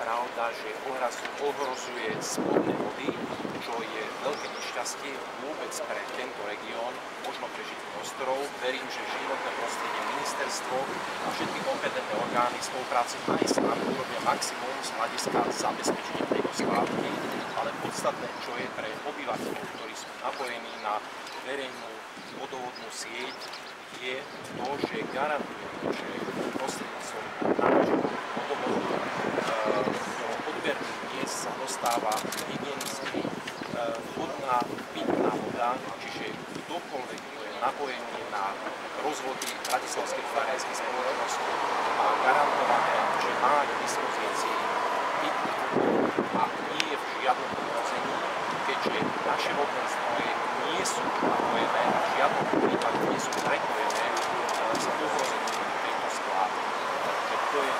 pravda, že ohrozuje spodné vody, čo je veľké nešťastie vôbec pre tento región, možno pre Žitný ostrov. Verím, že životné prostredie, ministerstvo a všetky kompetentné orgány v spolupráci aj s nami urobia maximum z hľadiska zabezpečenia tejto skládky, ale podstatné, čo je pre obyvateľov, ktorí sú napojení na verejnú vodovodnú sieť, je to, že garantujeme, že dostáva hygienicky vodná pitná voda, čiže kdokoľvek, kto je napojený na rozvody Bratislavskej farajskej spoločnosti má garantované, že má k dispozícii pitnú vodu a nie je v žiadnom ohrození, keďže naše vodné zdroje nie sú napojené a v žiadnom prípade nie sú prepojené s ohrozením tejto skládky. Takže to je